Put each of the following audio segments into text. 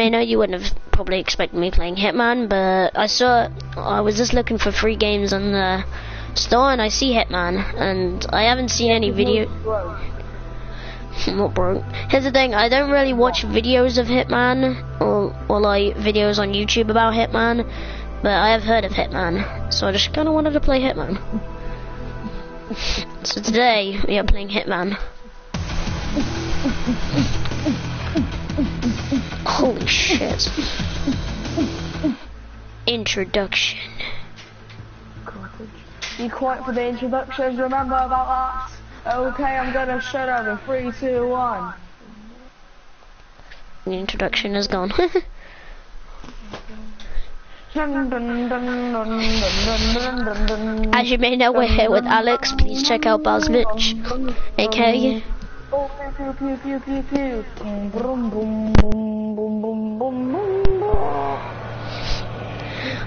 may know you wouldn't have probably expected me playing Hitman, but I saw I was just looking for free games on the store and I see Hitman, and I haven't seen any video. Not broke. Here's the thing: I don't really watch videos of Hitman or or like videos on YouTube about Hitman, but I have heard of Hitman, so I just kind of wanted to play Hitman. so today we are playing Hitman. Holy shit. Introduction. You quiet for the introductions, remember about that? Okay, I'm gonna shut up in three, two, one. The introduction is gone. As you may know, we're here with Alex. Please check out Bazvich, aka. Oh, Boom, boom, boom, boom.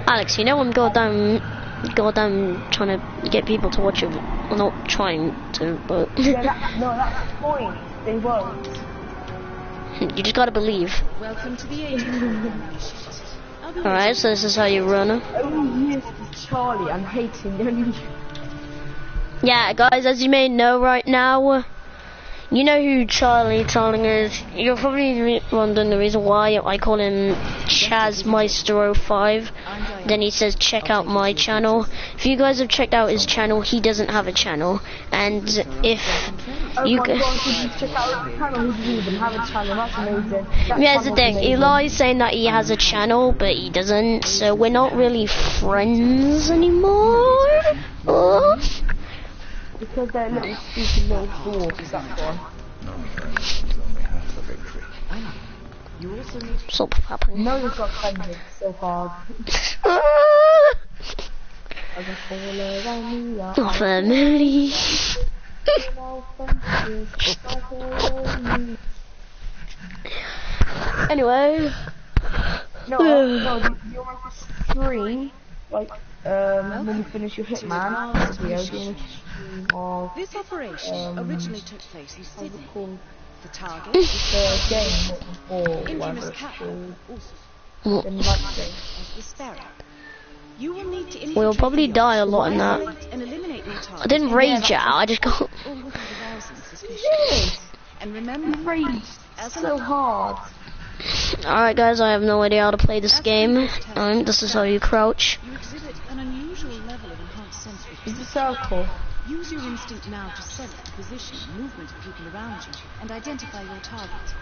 Alex, you know I'm goddamn, goddamn trying to get people to watch it. Well, not trying to, but Yeah, that, no, that's the point. They won't. you just gotta believe. Welcome to the. Alright, so this is how you run. Oh, yes, Charlie, I'm hating you. Yeah, guys, as you may know right now, you know who Charlie Charlie is. You're probably wondering the reason why I call him Chaz Maestro 5. Then he says, check out my channel. If you guys have checked out his channel, he doesn't have a channel. And if Oh you my g- god, could you check out his channel? He doesn't even have a channel, that's amazing. That Here's the thing. Eli's saying that he has a channel, but he doesn't, so we're not really friends anymore. Oh. Because they're little stupid little dwarfs, that's why. You also need Stop happening. No, you've got offended so hard. I just fall around me, I Oh, family. know offenses, if I fall around me. Anyway, No, no, you- you're on stream, like, um, when you finish your Hitman video, doing a stream of This operation Um, originally took place in Sydney. The target, the game, not before, whatever infamous it's also the game. as the Sparrow. You will need to we'll probably die a lot in that. isolate and eliminate your I didn't rage out, I just got... all without arousing suspicion. Yes, And remember, so hard. Alright guys, I have no idea how to play this game. Um, this is how you crouch. you exhibit an unusual level of enhanced sensory It's a circle. Use your instinct now to sense the position and movement of people around you and identify your target.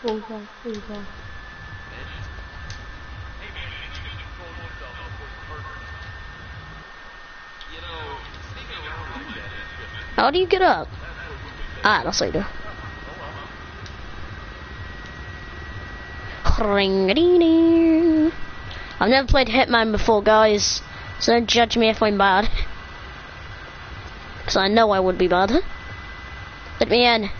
Bullseye, bullseye. How do you get up? Ah, that's later. Ring-a-ding-ding. I've never played Hitman before, guys, so don't judge me if I'm bad. Because I know I would be bad. Let me in.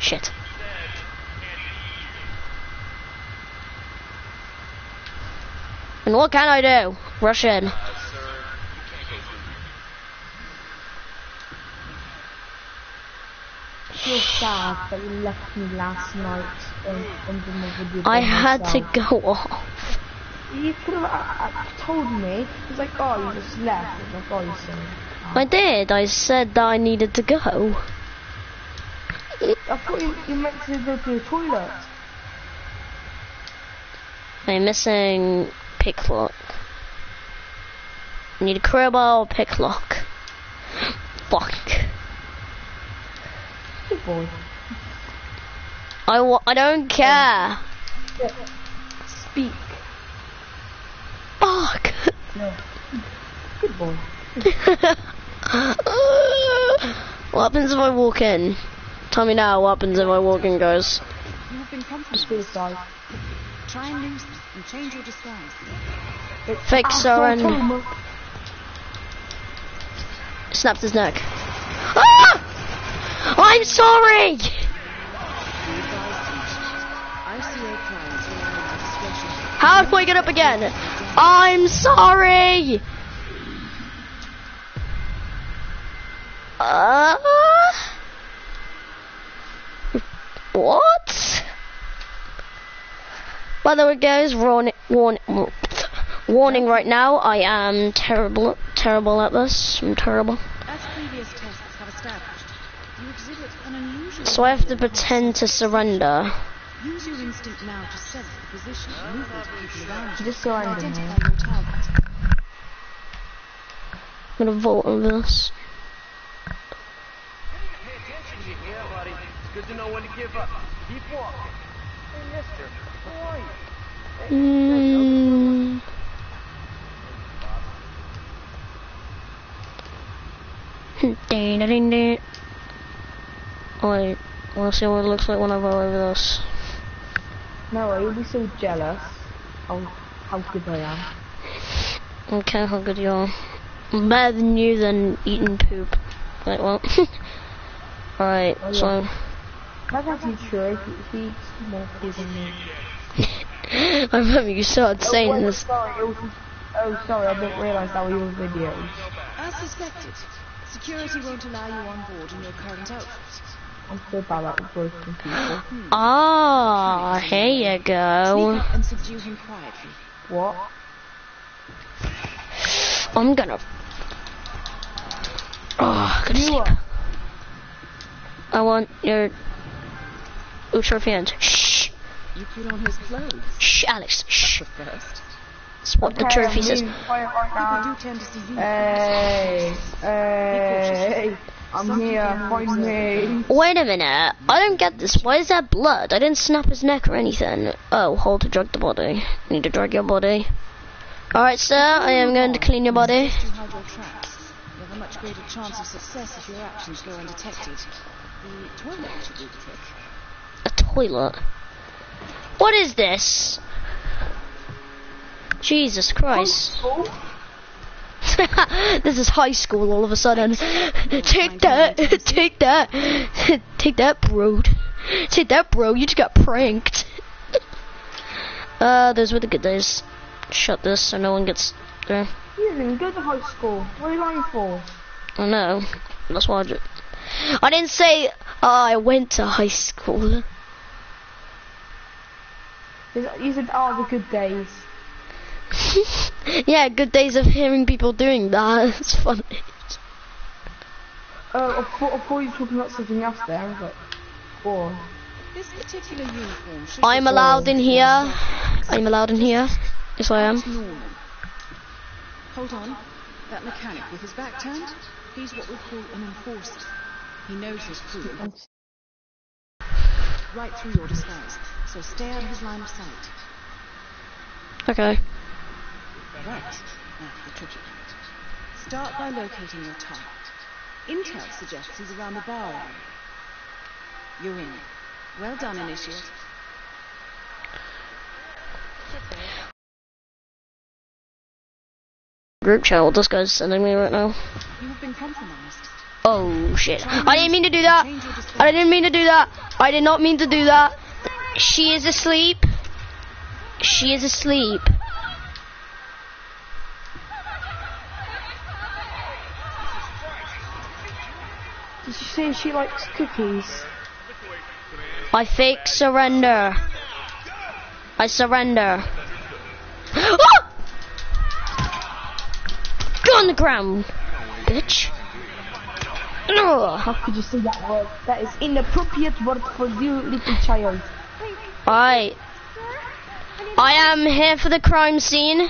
Shit. And what can I do? Rush in. Uh, sir, you can't go through here. Feel sad that you left me last night and, and did my video I had to go off. You could have uh, uh, told me. It's like, oh, you just left. It's like, oh, you. I did. I said that I needed to go. I thought you, you meant to go to the toilet. I'm missing picklock. Need a crowbar or pick lock. Fuck. Good boy. I, wa- I don't care. Speak. Fuck. No. Good boy. what happens if I walk in? Tell me now what happens if I walk in, guys. You have been compromised. Suicide. Try and lose and change your disguise. It's Fake Soren. Snapped his neck. Ah! I'm sorry! How do I get up again? I'm sorry. Uh, what? By the way, guys, warning, warning, warning right now. I am terrible, terrible at this. I'm terrible. As previous tests have established, So I have to pretend to surrender. Use your instinct now to sense the position and movement of people around you Just and surrender identify your target. I'm gonna vote on this. Pay attention, yeah, buddy. It's good to know when to give up. Keep walking. Hey, mister, who are you? Mm. Ding, ding, ding. Oh, wait, wanna see what it looks like when I vote over this? No, you'll be so jealous of how good I am. Okay, how good you are. I'm better than you than eating poop. Wait, what? Alright, Oh, so... That's actually true. He, he eats more food than me. I remember you started Oh, saying wait, this. Sorry, was, oh, sorry, I didn't realise that were your videos. As suspected, security won't allow you on board in your current outfit. I'm so bad at roasting people. Ah, here you go. and subdue him quietly. What? I'm gonna... Oh, good You sleep. are. I want your... Ooh, trophy hand. Shh. You put on his clothes. Shh, Alex. Shh. The first. That's what the Okay, trophy says. being quiet right People now. do tend to see you. Hey, hey, I'm here, find me. Wait a minute. I don't get this. Why is that blood? I didn't snap his neck or anything. Oh, hold to drug the body. Need to drug your body. Alright, sir. I am going to clean your body. to hide your tracks. You have a much greater chance of success if your actions go undetected. The toilet should do the trick. A toilet. What is this? Jesus Christ. this is high school all of a sudden. Take that, take that, take that, bro. Take that, bro. You just got pranked. uh, those were the good days. Shut this so no one gets there. You didn't go to high school. What are you lying for? I know. That's why I did. I didn't say oh, I went to high school. You said, oh, the good days. yeah, good days of hearing people doing that. It's funny. Uh, oh, I thought, I thought you were talking about something else there. I was like, oh. This particular uniform I'm allowed in here. I'm allowed in here. Yes, I am. Hold on. That mechanic with his back turned, he's what we call an enforcer. He knows his crew. Right through your disguise, so stay out of his line of sight. Okay. Right. Now the tricky part. Start by locating your target. Intel suggests he's around the bar area. You're in. Well done, Initiate. Group chat. What this guy's sending me right now. You have been compromised. Oh shit! I didn't mean to do that. I didn't mean to do that. I did not mean to do that. She is asleep. She is asleep. Did you say she likes cookies? I fake surrender. I surrender. Ah! Go on the ground, bitch. Ugh. How could you say that word? That is inappropriate word for you, little child. I, I am here for the crime scene.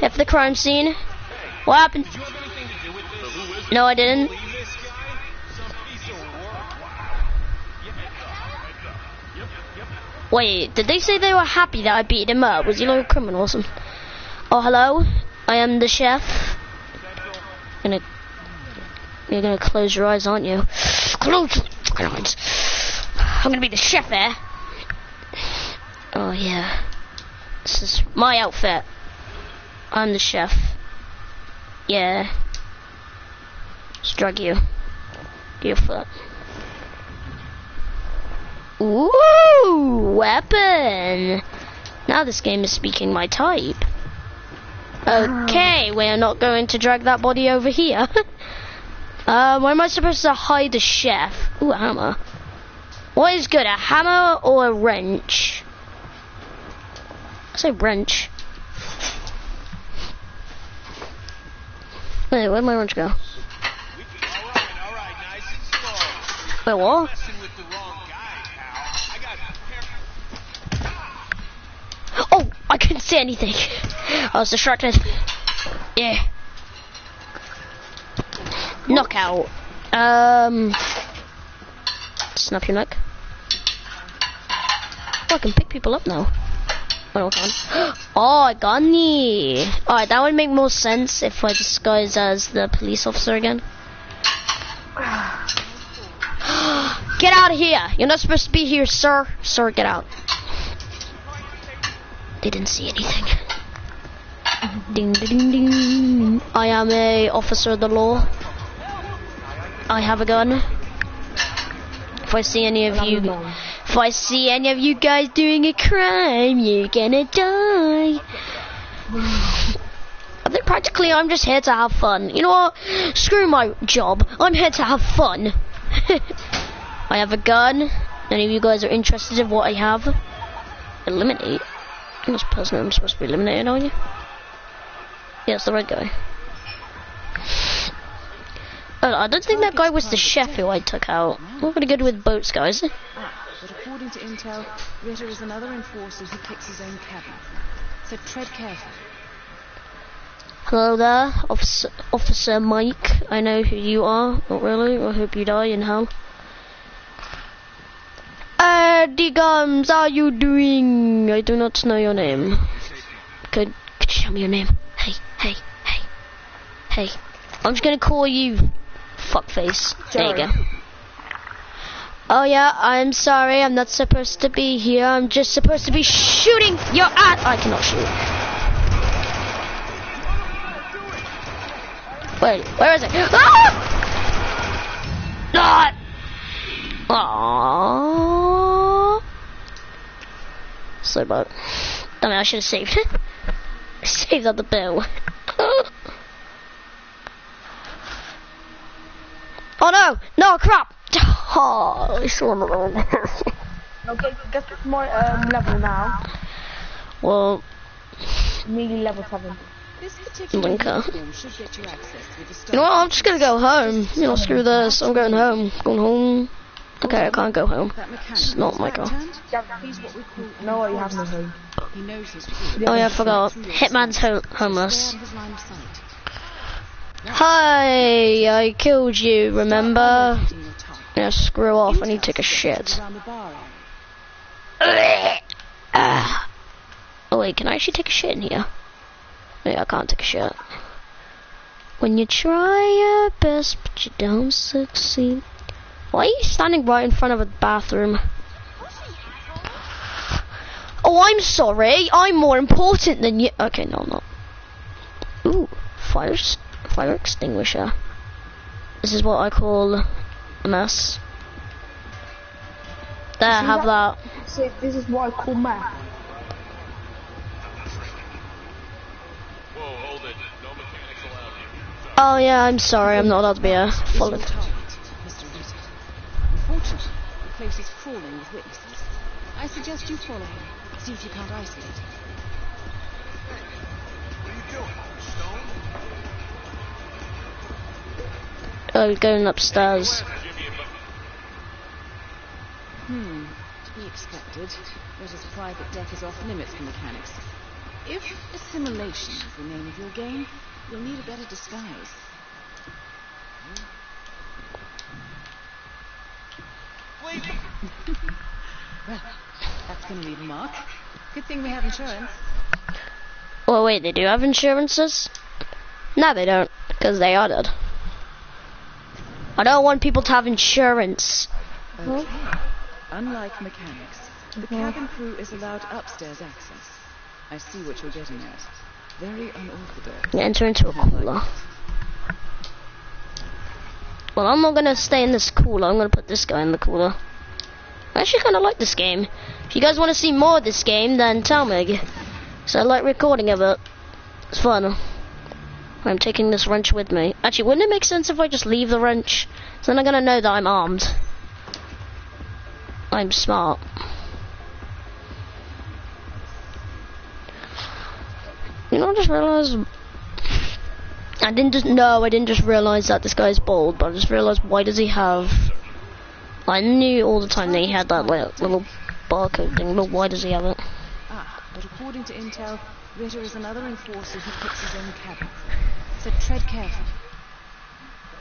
Here for the crime scene. What happened? No, I didn't. Wait, did they say they were happy that I beat him up? Was he like a criminal or something? Oh, hello? I am the chef. Gonna, you're gonna close your eyes, aren't you? Close your eyes. I'm gonna be the chef here. Oh yeah. This is my outfit. I'm the chef. Yeah. Just drug you. Your foot. Ooh, weapon. Now this game is speaking my type. Okay, we're not going to drag that body over here. uh, where am I supposed to hide the chef? Ooh, a hammer. What is good, a hammer or a wrench? I say wrench. Wait, where'd my wrench go? Alright, alright, nice and slow. Wait, what? I couldn't see anything. I was distracted. Yeah. Knockout. Um. Snap your neck. Oh, I can pick people up now. Oh. Oh, I got me. Alright, that would make more sense if I disguise as the police officer again. Get out of here! You're not supposed to be here, sir. Sir, get out. They didn't see anything. Ding ding ding ding. I am a officer of the law. I have a gun. If I see any of you, if I see any of you guys doing a crime, you're gonna die. I think practically I'm just here to have fun. You know what? Screw my job. I'm here to have fun. I have a gun. Any of you guys are interested in what I have? Eliminate. This person I'm supposed to be eliminated, are you? Yeah, it's the red guy. Oh, I don't think that guy was the chef who I took out. We're gonna go with boats, guys. Ah, but according to intel, Ritter is another enforcer who kicks his own cabin. So tread carefully. Hello there, Officer, Officer Mike. I know who you are. Not really. I hope you die in hell. Eddie Gums, are you doing? I do not know your name. Could, could you show me your name? Hey, hey, hey, hey. I'm just gonna call you fuckface. There you go. Oh yeah, I'm sorry. I'm not supposed to be here. I'm just supposed to be shooting your ass. I cannot shoot. Wait, where is it? Ah! Ah! Aww. Slow boat. Damn it, I should have saved it. Saved up the bill. oh no! No, crap! Oh, I saw the wrong Okay, guess what's my um, level now? Well, Nearly level 7. This particular Linker. uniform should get you access with the you know what? I'm just gonna go home. You know, screw this. I'm going home. Going home. Okay, I can't go home. That It's not my that car. turn. Yeah, He's what we call No, you have no home. He knows his. Oh yeah, I forgot. Hitman's ho- homeless. out of his line of sight. Hi, I killed you, remember? Locating. Yeah, screw off, I need to take a shit. suggests around the bar area. Ah. Oh wait, can I actually take a shit in here? Yeah, I can't take a shit. When you try your best, but you don't succeed. Why are you standing right in front of a bathroom? Oh, I'm sorry. I'm more important than you. Okay, no, I'm not. Ooh, fire, fire extinguisher. This is what I call a mess. There, See have that. that? See, this is what I call math. Whoa, hold it. No mechanics allowed here. Oh yeah, I'm sorry, I'm not allowed to be a Is followed. your target, Mr. Ritter. Unfortunately, the place is crawling with witnesses. I suggest you follow him. See if you can't isolate him. What are you doing? Stone? Oh, going upstairs. Jimmy and Bu- Hmm. To be expected. Ritter's private deck is off limits for mechanics. If assimilation is the name of your game, you'll need a better disguise. Well, that's to leave a mark. Good thing we have insurance. Well, wait, they do have insurances? No, they don't, because they are dead. I don't want people to have insurance. Okay. Unlike mechanics, the cabin crew is allowed upstairs access. I see what you're getting at. Very unorthodox. Enter into a cooler. Well, I'm not gonna stay in this cooler. I'm gonna put this guy in the cooler. I actually kind of like this game. If you guys want to see more of this game, then tell me. So I like recording of it. It's fun. I'm taking this wrench with me. Actually, wouldn't it make sense if I just leave the wrench? So then I'm gonna know that I'm armed. I'm smart. You know, I just realized. I didn't just no, I didn't just realize that this guy's bald, but I just realized why does he have? I knew all the time that he had that like, little barcode thing, but why does he have it? Ah, but according to intel, Ritter is another enforcer who picks his own cabin. So tread carefully.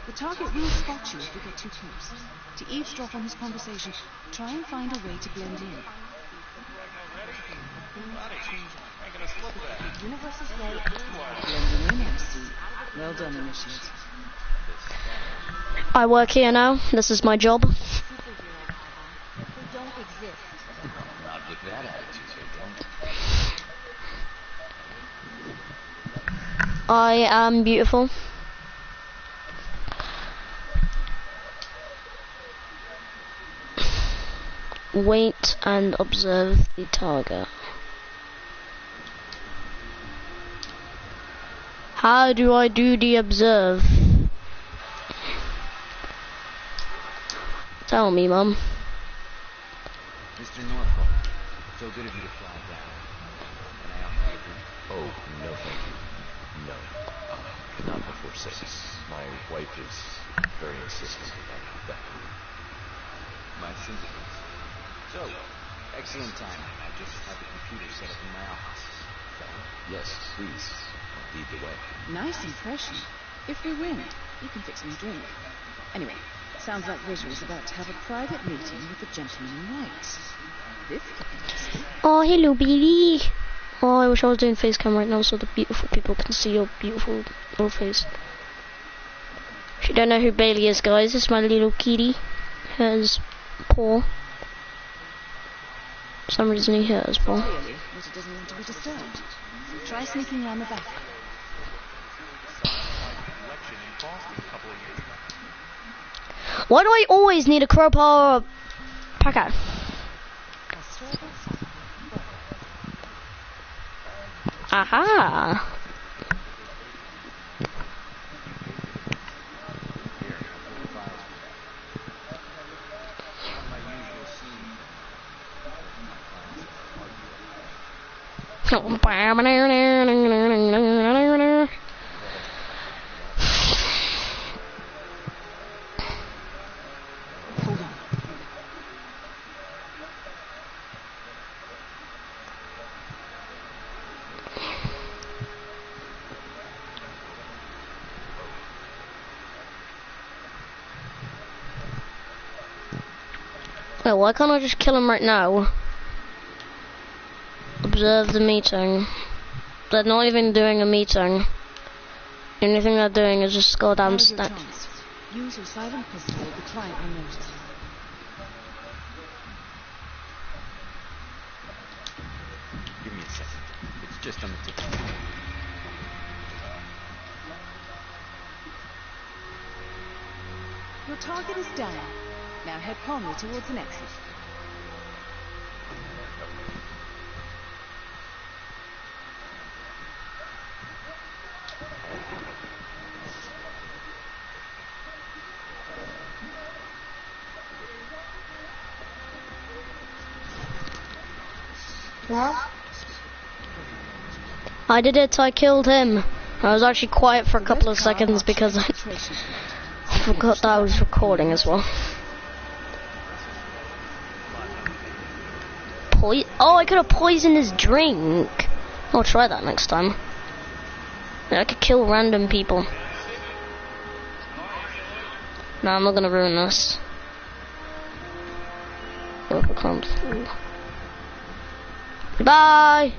The target will spot you if you get too close. To eavesdrop on his conversation, try and find a way to blend in. Universe's way blending in, MC. Well done, Initiate. I work here now. This is my job. I am beautiful. Wait and observe the target. How do I do the observe? Tell me, Mum. Mr. Norfolk, so good of you to fly down. Can I offer you? Oh, no thank you. No. Uh, not before six. My wife is very insistent about that. My sympathies. So, excellent timing. I just had the computer set up in my office. Yes, please. Lead the way. Nice impression. If we win, you can fix me a drink. Anyway, sounds like Ritter is about to have a private meeting with the gentleman in white. This could be interesting. Oh, hello, baby. Oh, I wish I was doing face cam right now so the beautiful people can see your beautiful little face. If you don't know who Bailey is, guys, it's my little kitty. Has paw. For some reason he has paw. Clearly, Ritter doesn't want to be disturbed. Try sneaking around the back. Election in Boston a couple of years back. Why do I always need a crowbar or a packer? Aha! Wait, why can't I just kill him right now? Observe the meeting. They're not even doing a meeting. The only thing they're doing is just goddamn Now's your stack. Use your silent pistol. The client will notice. Give me a second. It's just on the tip. Your target is down. Now head calmly towards an exit. I did it, I killed him. I was actually quiet for a couple of seconds because I forgot that I was recording as well. Poi- oh, I could have poisoned his drink. I'll try that next time. Yeah, I could kill random people. No, I'm not gonna ruin this. Hope it comes. Goodbye!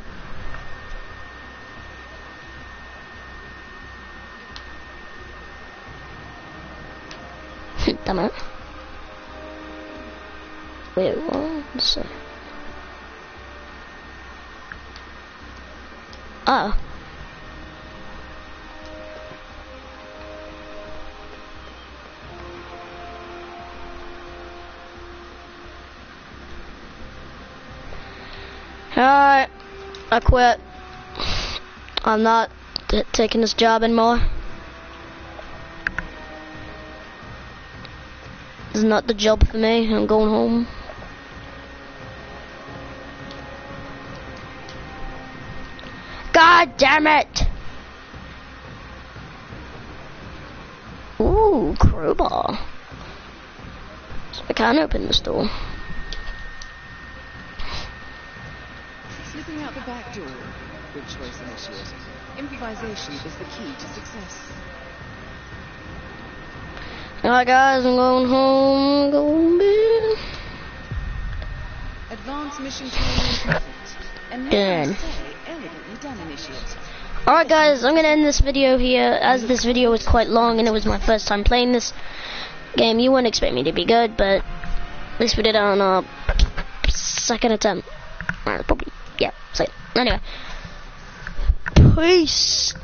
Damn it. Wait, what? So. Oh. Alright. I quit. I'm not taking this job anymore. This is not the job for me. I'm going home. God damn it! Ooh, crowbar. So I can't open this door. Slipping out the back door. Good choice, Initiate. Improvisation is the key to success. Alright guys, I'm going home. Going to. Advanced mission training complete. Done. may I say, elegantly done, Initiate. Alright guys, I'm gonna end this video here, as this video was quite long and it was my first time playing this game. You wouldn't expect me to be good, but at least we did it on our second attempt. Probably, yeah, so, anyway. Peace!